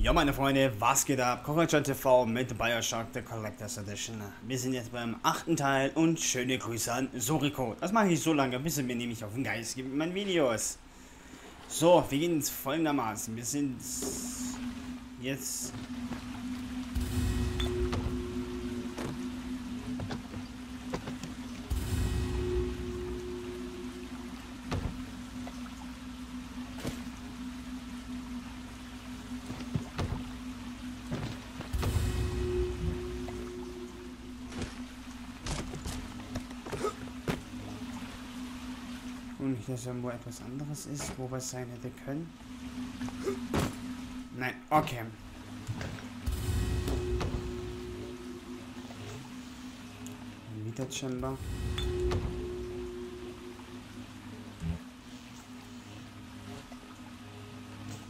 Ja, meine Freunde, was geht ab? Kochachan TV mit Bioshock The Collector's Edition. Wir sind jetzt beim achten Teil und schöne Grüße an Soriko. Das mache ich so lange, bis er mir nämlich auf den Geist gibt mit meinen Videos. So, wir gehen folgendermaßen. Wir sind jetzt dass irgendwo etwas anderes ist, wo was sein hätte können. Nein, okay. Wieder Chamber.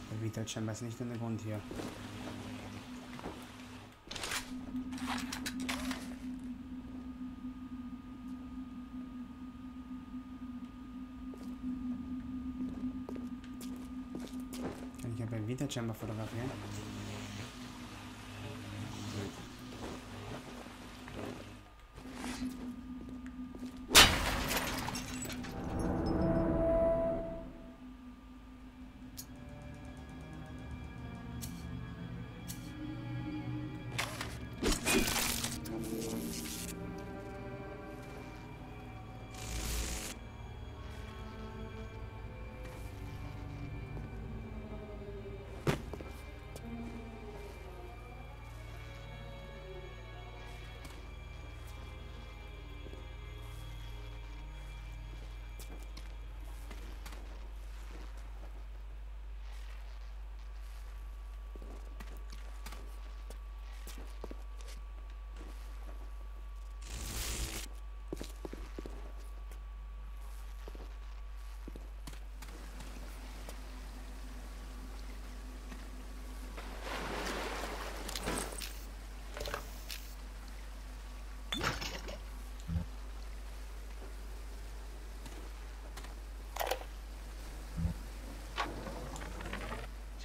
Der Vita Chamber ist nicht in der Grund hier. Chamber photograferen.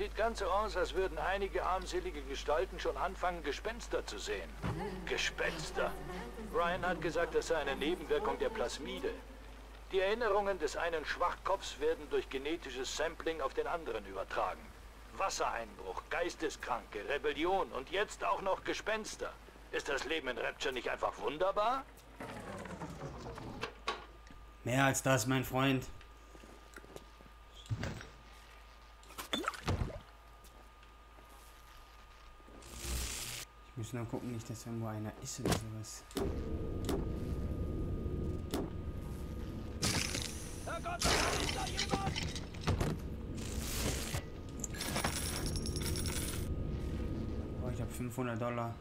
Sieht ganz so aus, als würden einige armselige Gestalten schon anfangen, Gespenster zu sehen. Gespenster. Ryan hat gesagt, das sei eine Nebenwirkung der Plasmide. Die Erinnerungen des einen Schwachkopfs werden durch genetisches Sampling auf den anderen übertragen. Wassereinbruch, Geisteskranke, Rebellion und jetzt auch noch Gespenster. Ist das Leben in Rapture nicht einfach wunderbar? Mehr als das, mein Freund. Nur gucken, nicht, dass irgendwo einer ist oder sowas. Oh, ich habe 500 Dollar.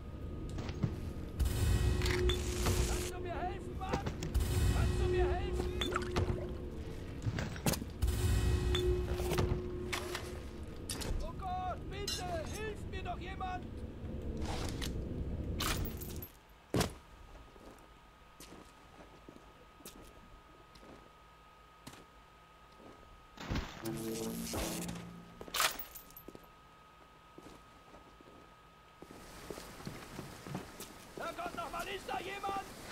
Ist da jemand?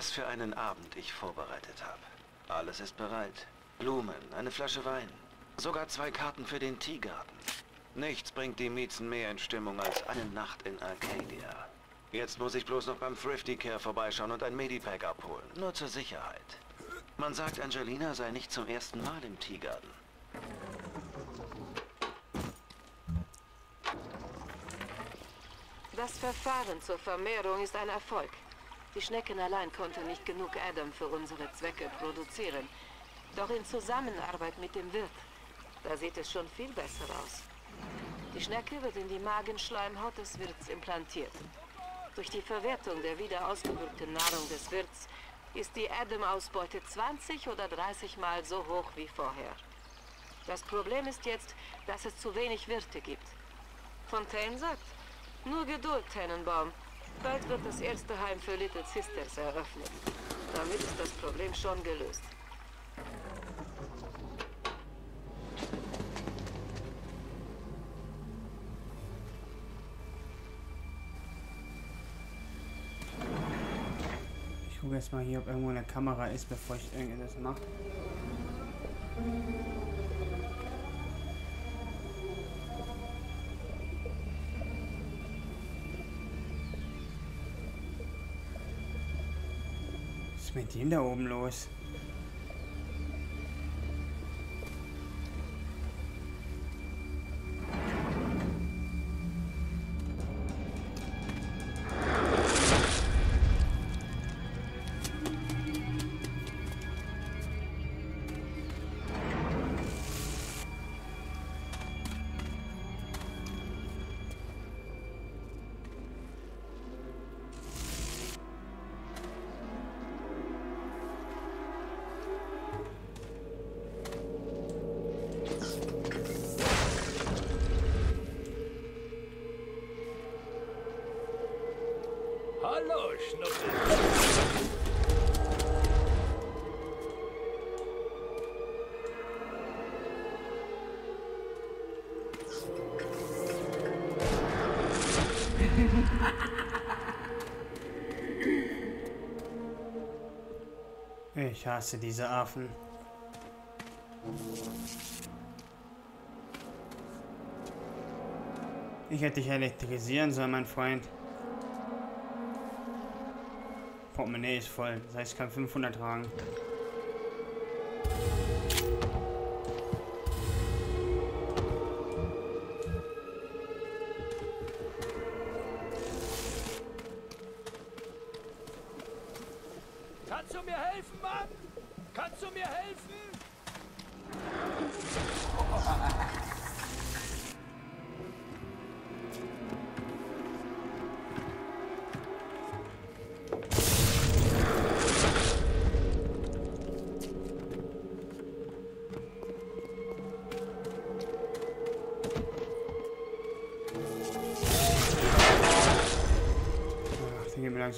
Was für einen Abend ich vorbereitet habe. Alles ist bereit. Blumen, eine Flasche Wein. Sogar zwei Karten für den Teegarten. Nichts bringt die Miezen mehr in Stimmung als eine Nacht in Arcadia. Jetzt muss ich bloß noch beim Thrifty Care vorbeischauen und ein Medipack abholen. Nur zur Sicherheit. Man sagt, Angelina sei nicht zum ersten Mal im Teegarten. Das Verfahren zur Vermehrung ist ein Erfolg. Die Schnecken allein konnten nicht genug Adam für unsere Zwecke produzieren. Doch in Zusammenarbeit mit dem Wirt, da sieht es schon viel besser aus. Die Schnecke wird in die Magenschleimhaut des Wirts implantiert. Durch die Verwertung der wieder ausgebürgten Nahrung des Wirts ist die Adam-Ausbeute 20 oder 30 Mal so hoch wie vorher. Das Problem ist jetzt, dass es zu wenig Wirte gibt. Fontaine sagt, nur Geduld, Tannenbaum. Bald wird das erste Heim für Little Sisters eröffnet. Damit ist das Problem schon gelöst. Ich gucke jetzt mal hier, ob irgendwo eine Kamera ist, bevor ich irgendetwas mache. Mit dem da oben los? Ich hasse diese Affen. Ich hätte dich elektrisieren sollen, mein Freund. Portemonnaie ist voll. Das heißt, ich kann 500 tragen.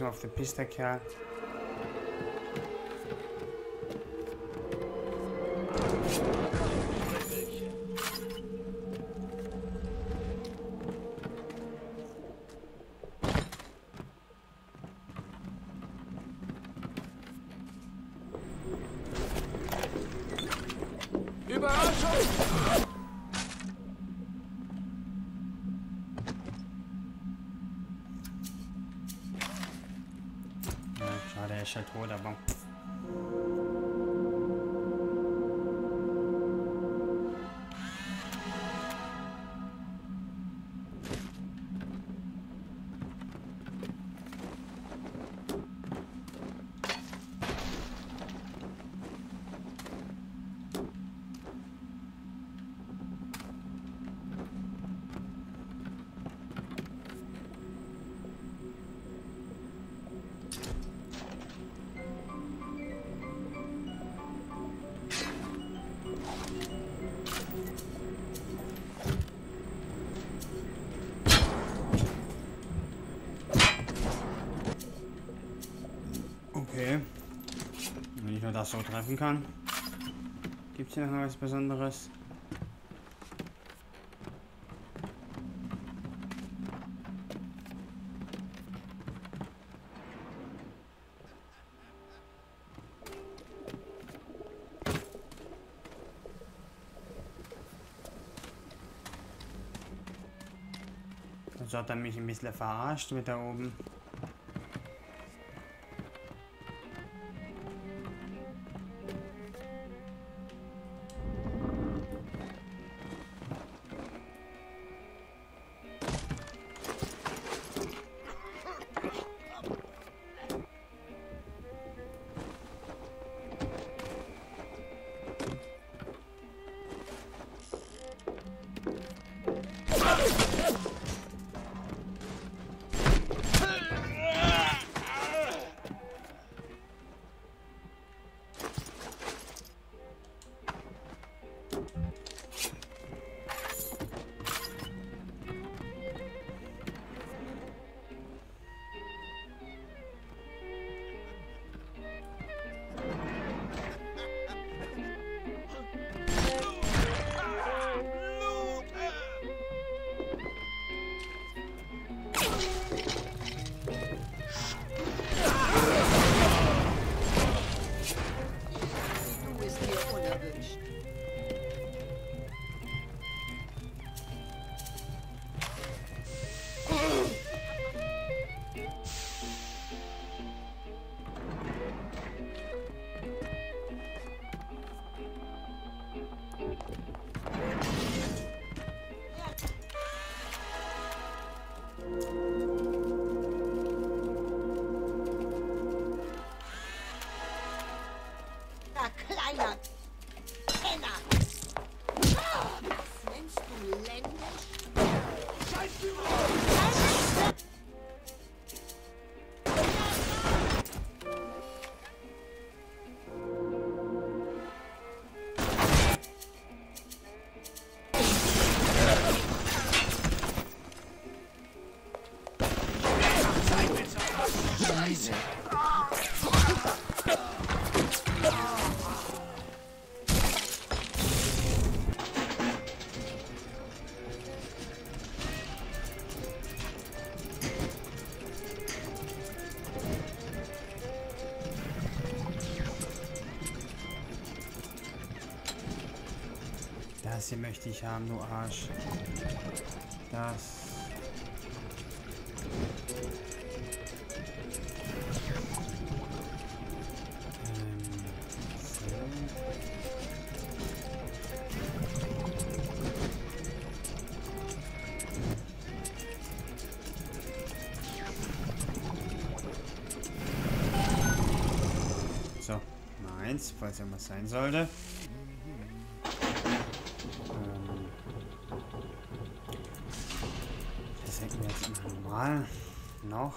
Ach, der geht mir langsam das so treffen kann. Gibt es hier noch was Besonderes? Also hat er mich ein bisschen verarscht mit da oben. Hier möchte ich haben, du Arsch. Das. So, meins, falls irgendwas sein sollte. Mal noch.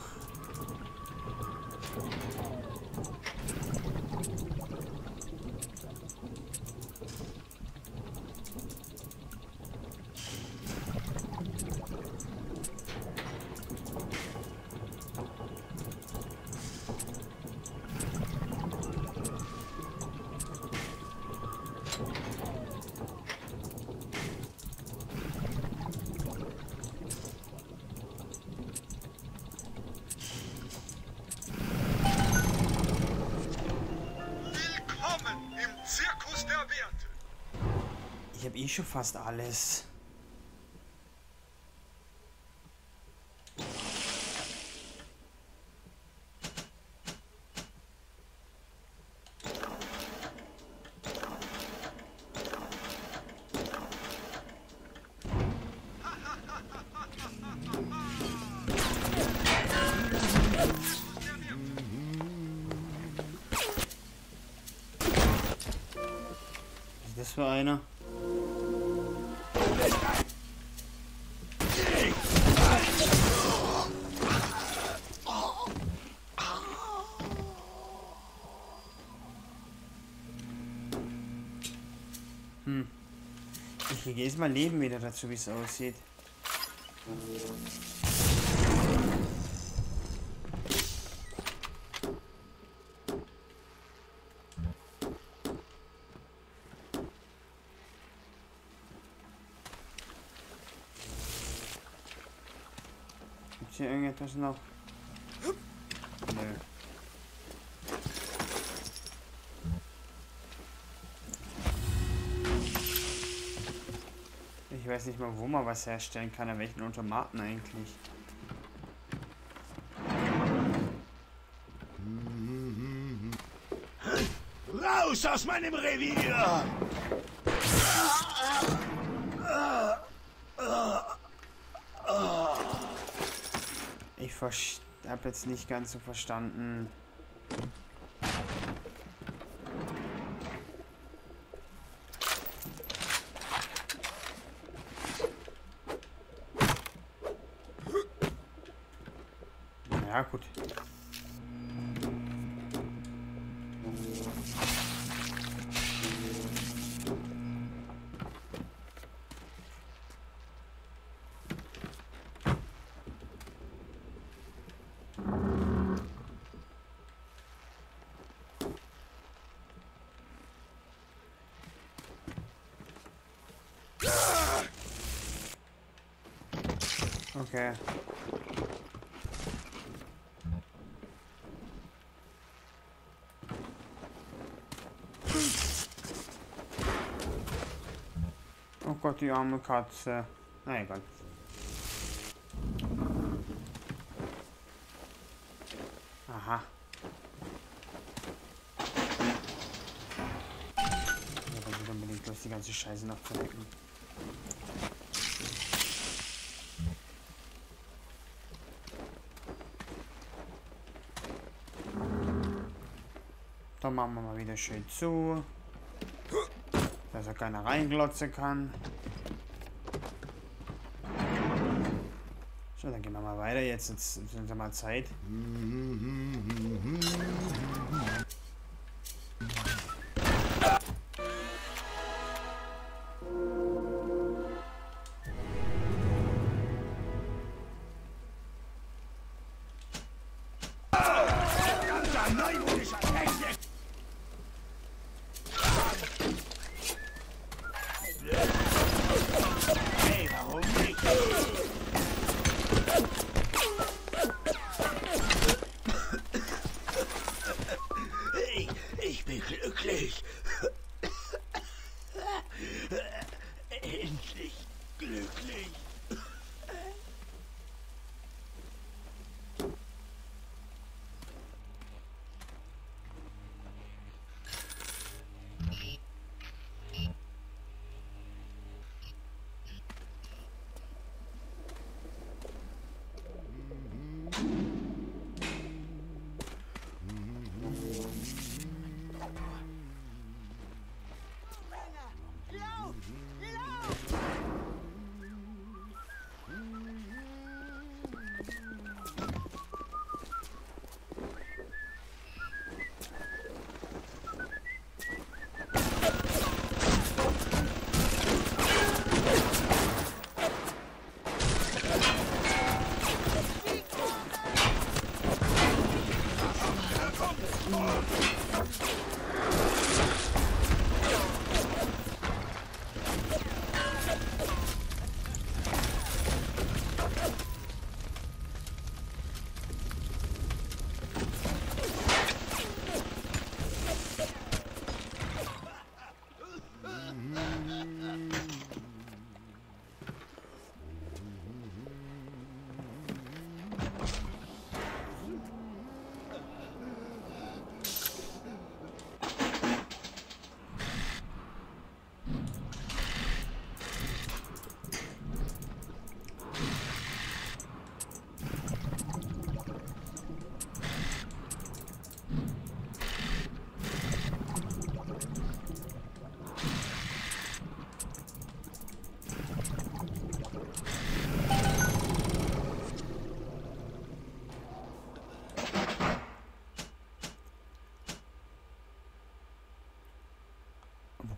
Eh schon fast alles. Das für einer? Kriege jedes Mal Leben wieder dazu, wie es aussieht. Gibt's hier irgendetwas noch? Weiß nicht mal, wo man was herstellen kann, an welchen Automaten eigentlich. Raus aus meinem Revier! Ich habe jetzt nicht ganz so verstanden. Ja, gut. Okay. Oh Gott, die arme Katze. Na egal. Aha. Wird unbedingt los, die ganze Scheiße noch Da machen wir mal wieder schön zu. Dass er keiner reinglotzen kann. So, dann gehen wir mal weiter. Jetzt sind wir mal Zeit.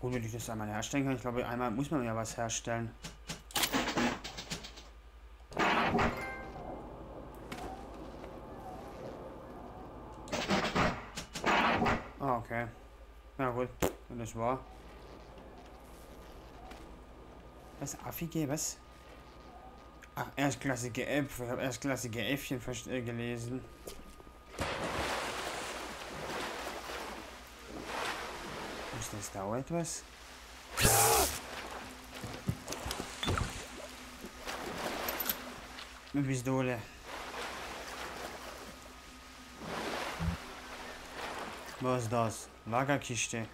Gut, wenn ich das einmal herstellen kann. Ich glaube, einmal muss man ja was herstellen. Ah, okay. Na gut, wenn das war. Was? Affige, was? Ach, erstklassige App. Ich habe erstklassige Äffchen vers- äh, gelesen. Ist das da etwas? Eine Pistole. Was ist das? Lagerkiste.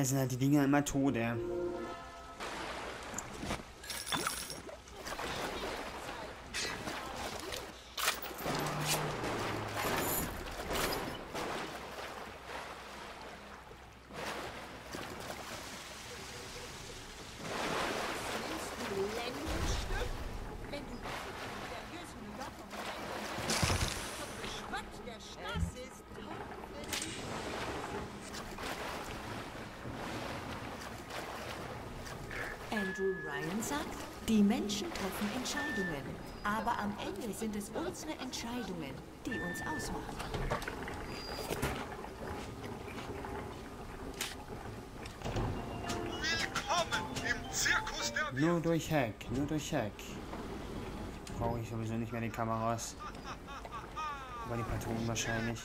Das sind halt die Dinger immer tot, ey. Du Lendenstück! Wenn du seriösen Locken zum Geschmack der Straße ist, hoffentlich. Andrew Ryan sagt, die Menschen treffen Entscheidungen, aber am Ende sind es unsere Entscheidungen, die uns ausmachen. Willkommen im Zirkus der. Nur durch Hack, nur durch Hack. Brauche ich sowieso nicht mehr die Kameras. Aber die Patronen wahrscheinlich.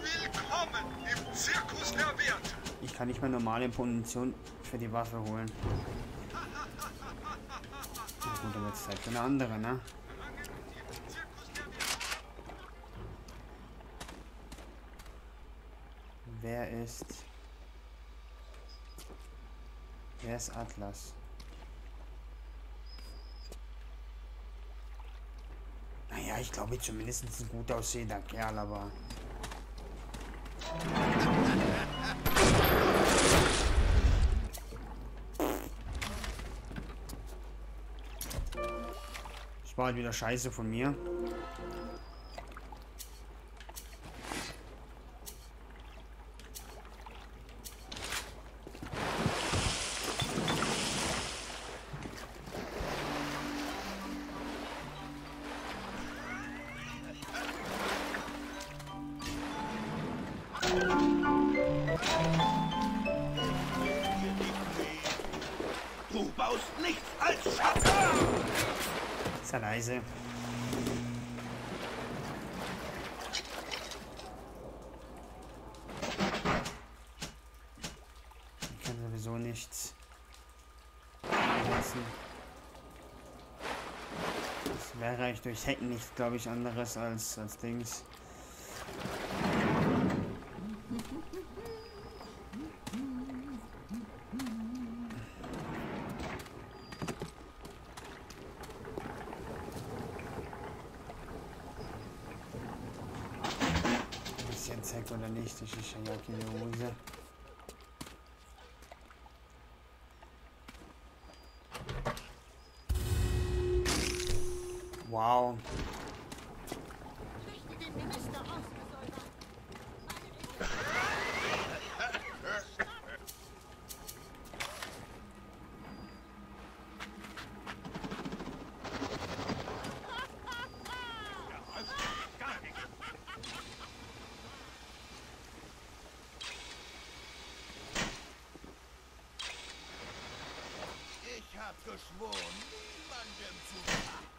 Willkommen im Zirkus der Werte. Ich kann nicht mehr normale Munition für die Waffe holen. Zeit für eine andere, ne? Wer ist... Wer ist Atlas? Naja, ich glaube zumindest ein gut aussehender Kerl, aber... war halt wieder scheiße von mir. Lassen. Das wäre ich durch Hacken nicht, glaube ich, anderes als, als Dings. Ist jetzt Hack oder nicht? Ich ist ja keine Hose. Wow. Ich hab geschworen, niemandem zu trauen.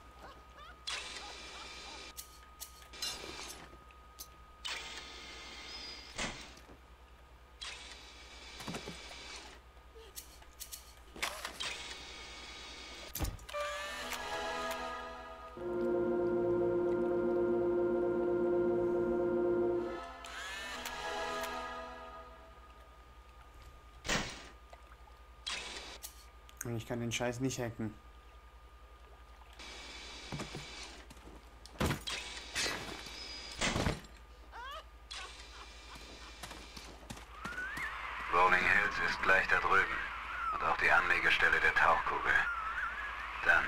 Und ich kann den Scheiß nicht hacken. Rolling Hills ist gleich da drüben. Und auch die Anlegestelle der Tauchkugel. Dann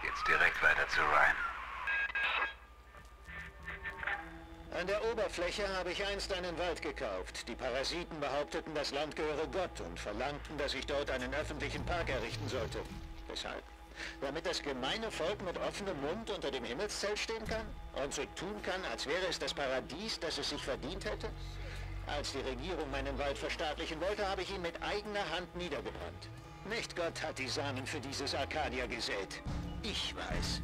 geht's direkt weiter zu Ryan. An Oberfläche habe ich einst einen Wald gekauft. Die Parasiten behaupteten, das Land gehöre Gott und verlangten, dass ich dort einen öffentlichen Park errichten sollte. Weshalb? Damit das gemeine Volk mit offenem Mund unter dem Himmelszelt stehen kann und so tun kann, als wäre es das Paradies, das es sich verdient hätte? Als die Regierung meinen Wald verstaatlichen wollte, habe ich ihn mit eigener Hand niedergebrannt. Nicht Gott hat die Samen für dieses Arcadia gesät. Ich weiß.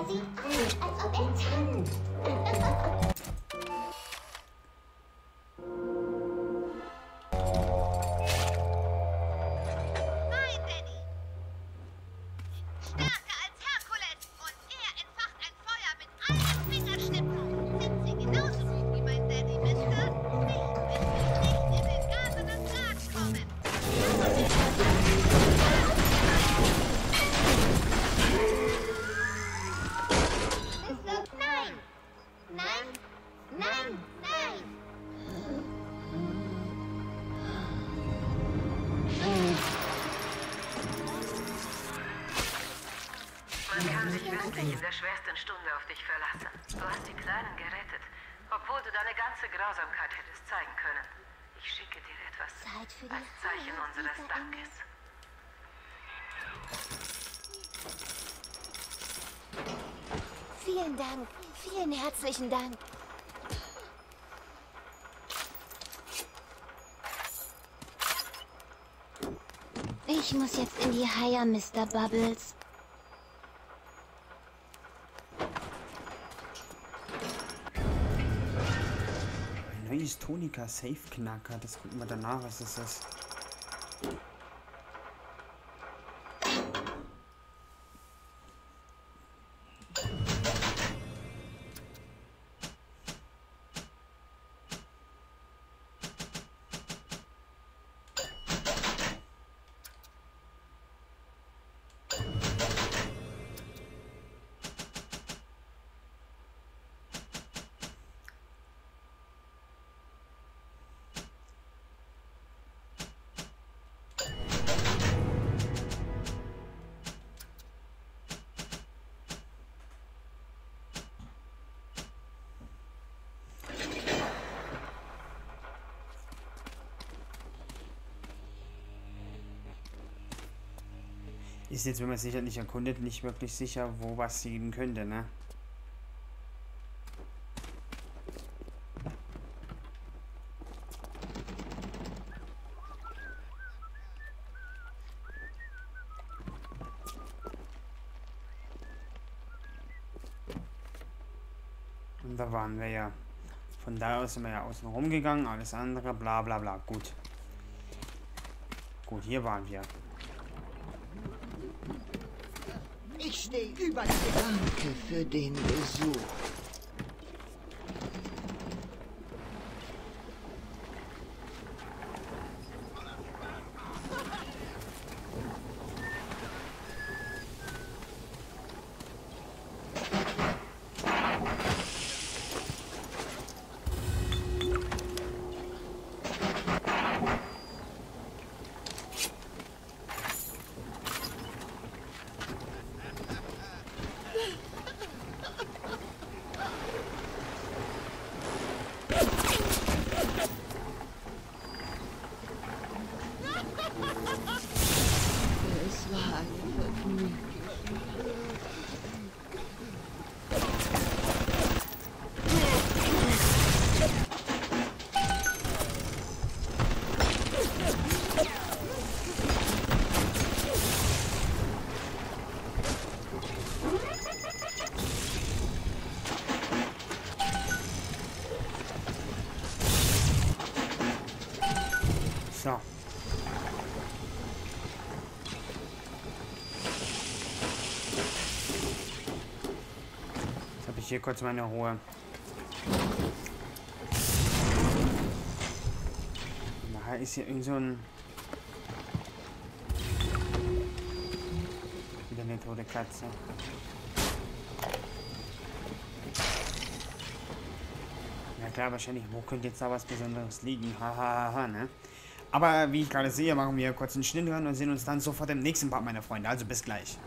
Der Engel da sieht aus, Kann sich wirklich in der schwersten Stunde auf dich verlassen. Du hast die Kleinen gerettet, obwohl du deine ganze Grausamkeit hättest zeigen können. Ich schicke dir etwas Zeit für die als Zeichen unseres. Dankes. Vielen Dank. Vielen herzlichen Dank. Ich muss jetzt in die Haie, Mr. Bubbles. Neues Tonika Safe Knacker. Das gucken wir danach, was das ist. Jetzt, wenn man sich halt nicht erkundet, nicht wirklich sicher, wo was liegen könnte, ne? Und da waren wir ja. Von da aus sind wir ja außen rumgegangen, alles andere, bla bla bla. Gut. Gut, hier waren wir. Ich stehe über dir. Danke für den Besuch. Hier kurz meine Ruhe. Da ist hier irgend so ein... Wieder eine tote Katze. Ja klar, wahrscheinlich, wo könnte jetzt da was Besonderes liegen? Hahaha, ha, ha, ne? Aber wie ich gerade sehe, machen wir kurz einen Schnitt ran und sehen uns dann sofort im nächsten Part, meine Freunde. Also bis gleich.